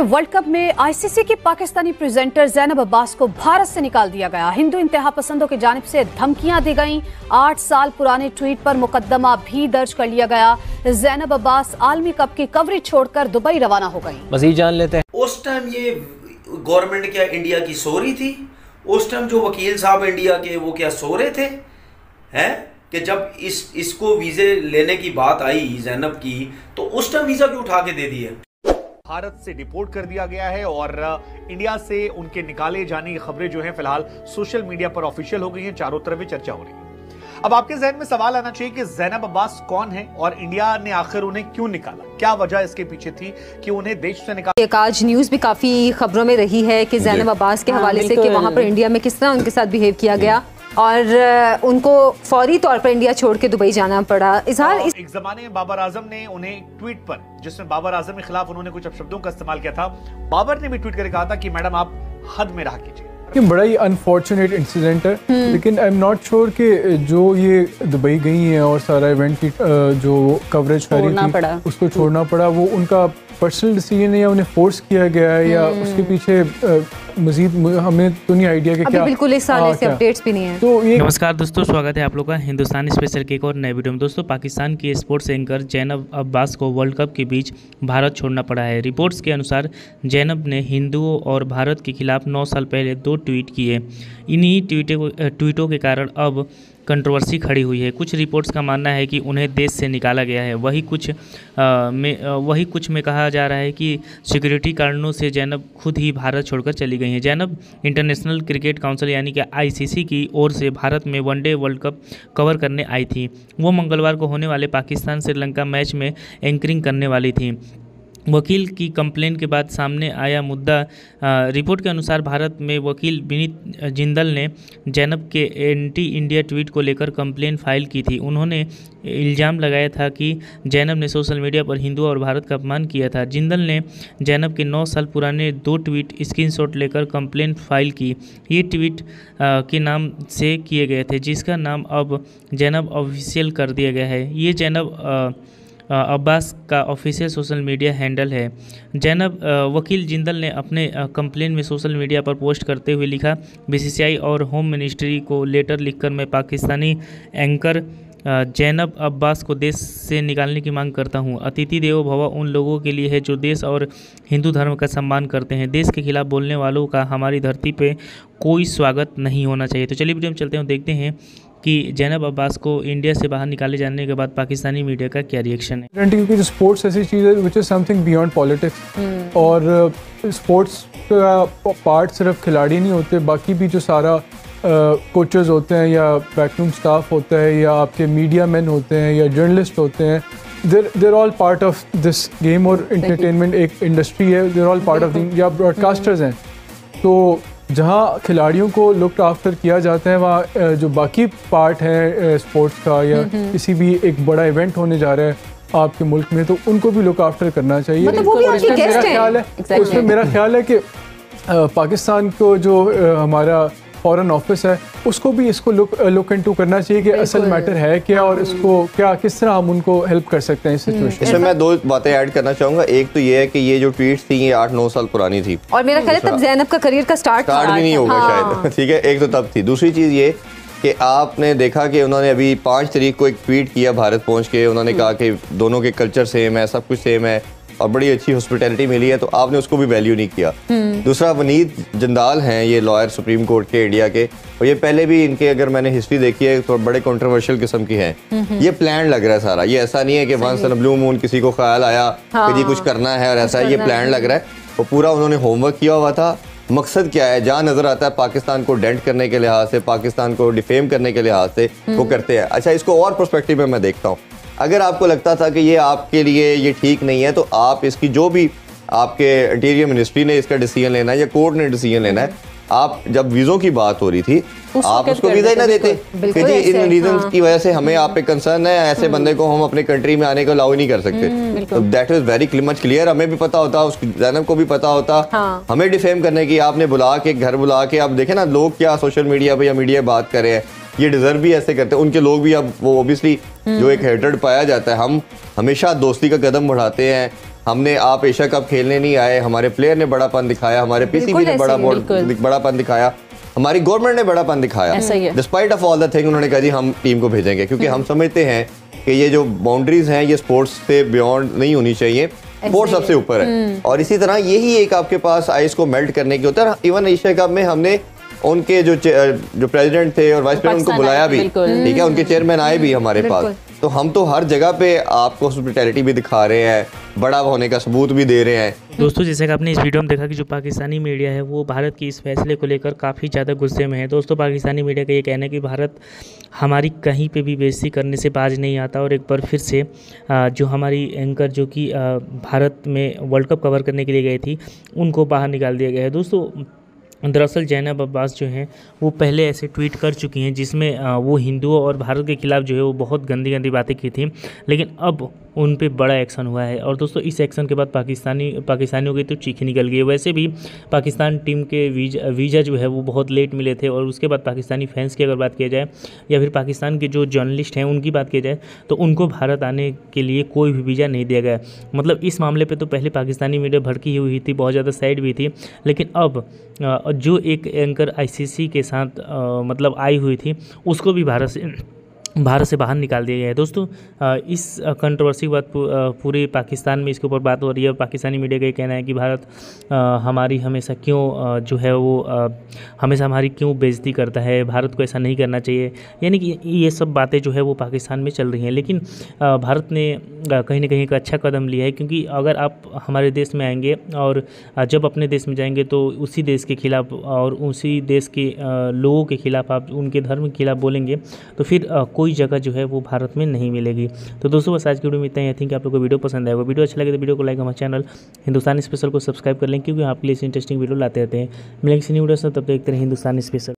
World cup में ICC की Pakistani presenter Zainab Abbas को भारत से निकाल दिया गया। हिंदू इंतहा पसंदों की जानब से धमकियाँ दी गईं। आठ साल पुराने ट्वीट पर मुकदमा भी दर्ज कर लिया गया। जैनब अब्बास आलमी कप की कवरेज छोड़कर दुबई रवाना हो गई। मजीद जान लेते हैं। उस टाइम ये गवर्नमेंट क्या इंडिया की सो रही थी? उस टाइम जो वकील साहब इंडिया के वो क्या सो रहे थे? हैं? कि जब इस इसको वीज़े लेने की बात आई जैनब की तो उस टाइम वीज़ा क्यों उठा के दे दिए भारत से डिपोर्ट कर दिया गया है और इंडिया से उनके निकाले जाने की खबरें जो है फ़िलहाल सोशल मीडिया पर ऑफिशियल हो गई हैं चारों तरफ़ चर्चा हो रही है। अब आपके जहन में सवाल आना चाहिए कि जैनब अब्बास कौन है और इंडिया ने आखिर उन्हें क्यों निकाला? क्या वजह इसके पीछे थी कि उन्हें देश से निकाला एक आज न्यूज़ भी काफ़ी खबरों में रही है कि जैनब अब्बास के हवाले से कि वहाँ पर इंडिया में किस तरह उनके साथ बिहेव किया गया। और उनको फौरी तौर पर इंडिया छोड़ के दुबई जाना पड़ा। इजहार इस... एक जमाने में बाबर आज़म ने उन्हें ट्वीट पर जिसमें बाबर आज़म के खिलाफ उन्होंने कुछ अपशब्दों का इस्तेमाल किया था बाबर ने भी ट्वीट करके कहा था कि मैडम आप हद में रहा कीजिए। कि बड़ा ही अनफॉर्चुनेट इंसिडेंट है। लेकिन आई एम नॉट श्योर कि जो ये दुबई गई हैं और सारा इवेंट की जो कवरेज कर रही थी उसको छोड़ना पड़ा वो उनका पर्सनल डिसीज़न है या उन्हें फोर्स किया गया है या उसके पीछे मजीद हमें तो नहीं आइडिया कि क्या बिल्कुल इस साल ऐसे अपडेट्स भी नहीं है। तो ये नमस्कार दोस्तों स्वागत है आप लोग का हिंदुस्तान स्पेशल के एक और नए वीडियो में। दोस्तों पाकिस्तान के स्पोर्ट्स एंकर जैनब अब्बास को वर्ल्ड कप के बीच भारत छोड़ना पड़ा है। रिपोर्ट्स के अनुसार जैनब ने हिंदुओं और भारत के खिलाफ नौ साल पहले दो ट्वीट किए। इन्हीं ट्वीटों ट्वीटों के कारण अब कंट्रोवर्सी खड़ी हुई है। कुछ रिपोर्ट्स का मानना है कि उन्हें देश से निकाला गया है। वही कुछ आ, में वही कुछ में कहा जा रहा है कि सिक्योरिटी कारणों से जैनब खुद ही भारत छोड़कर चली गई हैं। जैनब इंटरनेशनल क्रिकेट काउंसिल यानी कि आईसीसी की ओर से भारत में वनडे वर्ल्ड कप कवर करने आई थी। वो मंगलवार को होने वाले पाकिस्तान श्रीलंका मैच में एंकरिंग करने वाली थी। वकील की कंप्लेन के बाद सामने आया मुद्दा। रिपोर्ट के अनुसार भारत में वकील विनीत जिंदल ने जैनब के एंटी इंडिया ट्वीट को लेकर कंप्लेन फ़ाइल की थी। उन्होंने इल्ज़ाम लगाया था कि जैनब ने सोशल मीडिया पर हिंदू और भारत का अपमान किया था। जिंदल ने जैनब के नौ साल पुराने दो ट्वीट स्क्रीनशॉट लेकर कंप्लेन फ़ाइल की। ये ट्वीट के नाम से किए गए थे, जिसका नाम अब जैनब ऑफिशियल कर दिया गया है। ये जैनब अब्बास का ऑफिशियल सोशल मीडिया हैंडल है। जैनब वकील जिंदल ने अपने कंप्लेन में सोशल मीडिया पर पोस्ट करते हुए लिखा, बीसीसीआई और होम मिनिस्ट्री को लेटर लिखकर मैं पाकिस्तानी एंकर जैनब अब्बास को देश से निकालने की मांग करता हूँ। अतिथि देवो भवा उन लोगों के लिए है जो देश और हिंदू धर्म का सम्मान करते हैं। देश के खिलाफ बोलने वालों का हमारी धरती पे कोई स्वागत नहीं होना चाहिए। तो चलिए वीडियो में चलते हैं देखते हैं कि जैनब अब्बास को इंडिया से बाहर निकाले जाने के बाद पाकिस्तानी मीडिया का क्या रिएक्शन है? क्योंकि जो स्पोर्ट्स ऐसी चीज़ है which is something beyond politics और स्पोर्ट्स का पार्ट सिर्फ़ खिलाड़ी नहीं होते बाकी भी जो सारा कोचेस uh, होते हैं या बैकरूम स्टाफ होता है या आपके मीडिया मैन होते हैं या जर्नलिस्ट होते हैं there there all part of this game और इंटरटेनमेंट एक इंडस्ट्री है देर ऑल पार्ट ऑफ़ या ब्रॉडकास्टर्स हैं. तो जहाँ खिलाड़ियों को लुक आफ्टर किया जाता है वहाँ जो बाकी पार्ट है स्पोर्ट्स का या हम्म, हम्म। किसी भी एक बड़ा इवेंट होने जा रहा है आपके मुल्क में तो उनको भी लुक आफ्टर करना चाहिए। मतलब वो भी मेरा ख्याल है उसमें मेरा ख्याल है कि पाकिस्तान को जो हमारा फॉरेन ऑफ़िस है उसको भी इसको लुक लुक इनटू करना चाहिए कि असल मैटर है क्या और इसको क्या किस तरह हम उनको हेल्प कर सकते हैं इस सिचुएशन हम्म। इसमें मैं? दो बातें ऐड करना चाहूँगा। एक तो ये है कि ये जो ट्वीट्स थी ये आठ नौ साल पुरानी थी। और मेरा ख्याल है तब जैनब का करियर का स्टार्ट स्टार्ट भी नहीं होगा हाँ। शायद। ठीक है एक तो तब थी। दूसरी चीज़ ये कि आपने देखा कि उन्होंने अभी पाँच तरीक को एक ट्वीट किया भारत पहुँच के। उन्होंने कहा कि दोनों के कल्चर सेम है सब कुछ सेम है और बड़ी अच्छी हॉस्पिटैलिटी मिली है तो आपने उसको भी वैल्यू नहीं किया। हम्म। दूसरा वनीत जंदाल हैं ये लॉयर सुप्रीम कोर्ट के इंडिया के। और ये पहले भी इनके अगर मैंने हिस्ट्री देखी है तो बड़े कंट्रोवर्शियल किस्म की हैं। ये प्लान लग रहा है सारा। ये ऐसा नहीं है कि वंस इन ब्लू मून किसी को ख्याल आया हाँ, कि जी कुछ करना है और ऐसा ये प्लान लग रहा है। वो पूरा उन्होंने होमवर्क किया हुआ था। मकसद क्या है? जहाँ नज़र आता है पाकिस्तान को डेंट करने के लिहाज से पाकिस्तान को डिफेम करने के लिहाज से वो हम्म। करते हैं। अच्छा इसको और प्रोस्पेक्टिव में मैं देखता हूँ। अगर आपको लगता था कि ये आपके लिए ये ठीक नहीं है तो आप इसकी जो भी आपके इंटीरियर मिनिस्ट्री ने इसका डिसीज़न लेना है या कोर्ट ने डिसीज़न लेना है। आप जब वीजों की बात हो रही थी उस आप उसको वीज़ा ही ना देते। कि जी इन रीजन हाँ। की वजह से हमें आप पे कंसर्न है ऐसे हम्म। बंदे को हम अपने कंट्री में आने को अलाउ नहीं कर सकते। हम्म, तो that is very much clear हमें भी पता होता उस जैनब को भी पता होता। हाँ। हमें डिफेम करने की आपने बुला के घर बुला के आप देखे ना लोग क्या सोशल मीडिया पे या मीडिया बात कर रहे हैं। ये डिजर्व भी ऐसे करते हैं। उनके लोग भी अब वो ओबियसली जो एक हेटेड पाया जाता है। हम हमेशा दोस्ती का कदम बढ़ाते हैं। हमने आप एशिया कप खेलने नहीं आए हमारे प्लेयर ने बड़ापन दिखाया हमारे पीसीबी ने बड़ा बड़ापन दिखाया हमारी गवर्नमेंट ने बड़ापन दिखाया। Despite of all the thing उन्होंने कहा जी हम टीम को भेजेंगे क्योंकि हम समझते हैं कि ये जो बाउंड्रीज हैं ये स्पोर्ट्स से बियॉन्ड नहीं होनी चाहिए स्पोर्ट्स सबसे ऊपर है। और इसी तरह यही एक आपके पास आइस को मेल्ट करने की होता है इवन एशिया कप में हमने उनके जो जो प्रेसिडेंट थे और वाइस प्रेसिडेंट उनको बुलाया भी ठीक है उनके चेयरमैन आए भी हमारे पास। तो हम तो हर जगह पे आपको हॉस्पिटैलिटी भी दिखा रहे हैं, बड़ा होने का सबूत भी दे रहे हैं। दोस्तों, जैसे कि आपने इस वीडियो में देखा कि जो पाकिस्तानी मीडिया है, वो भारत की इस फैसले को लेकर काफ़ी ज़्यादा गुस्से में है। दोस्तों, पाकिस्तानी मीडिया का ये कहना है कि भारत हमारी कहीं पे भी बेइज्जती करने से बाज नहीं आता और एक बार फिर से जो हमारी एंकर जो कि भारत में वर्ल्ड कप कवर करने के लिए गई थी, उनको बाहर निकाल दिया गया है। दोस्तों दरअसल जैनब अब्बास जो हैं, वो पहले ऐसे ट्वीट कर चुकी हैं जिसमें वो हिंदुओं और भारत के खिलाफ जो है, वो बहुत गंदी गंदी बातें की थी। लेकिन अब उन पर बड़ा एक्शन हुआ है। और दोस्तों, इस एक्शन के बाद पाकिस्तानी, पाकिस्तानियों की तो चीखें निकल गई वैसे भी पाकिस्तान टीम के वीज़ा, वीज़ा जो है, वो बहुत लेट मिले थे। और उसके बाद पाकिस्तानी फैंस की अगर बात किया जाए, या फिर पाकिस्तान के जो जर्नलिस्ट हैं, उनकी बात की जाए तो उनको भारत आने के लिए कोई भी वीज़ा नहीं दिया गया मतलब इस मामले पर तो पहले पाकिस्तानी मीडिया भड़की हुई थी, बहुत ज़्यादा साइड भी थी। लेकिन अब जो एक एंकर आईसीसी के साथ मतलब आई हुई थी, उसको भी भारत से भारत से बाहर निकाल दिया गया है। दोस्तों इस कंट्रोवर्सी के बाद पूरे पाकिस्तान में इसके ऊपर बात हो रही है पाकिस्तानी मीडिया का ये कहना है कि भारत हमारी हमेशा क्यों जो है वो हमेशा हमारी क्यों बेइज्जती करता है? भारत को ऐसा नहीं करना चाहिए। यानी कि ये सब बातें जो है वो पाकिस्तान में चल रही हैं। लेकिन भारत ने कहीं ना कहीं एक अच्छा कदम लिया है क्योंकि अगर आप हमारे देश में आएँगे और जब अपने देश में जाएँगे तो उसी देश के खिलाफ और उसी देश के लोगों के खिलाफ आप उनके धर्म के खिलाफ बोलेंगे तो फिर अ, कोई जगह जो है वो भारत में नहीं मिलेगी। तो दोस्तों, बस आज की वीडियो में इतना ही। आई थिंक आप लोग को वीडियो पसंद आएगा वीडियो अच्छा लगे तो वीडियो को लाइक हमारे चैनल हिंदुस्तान स्पेशल को सब्सक्राइब कर लें, क्योंकि आपके लिए इंटरेस्टिंग वीडियो लाते रहते हैं। मिलेंगे न्यू वीडियो तब देखते रहे हिंदुस्तान स्पेशल